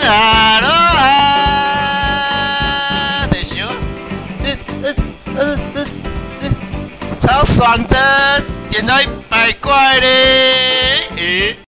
啊罗啊，得行，呃呃呃呃呃，超爽的，捡到一百块嘞！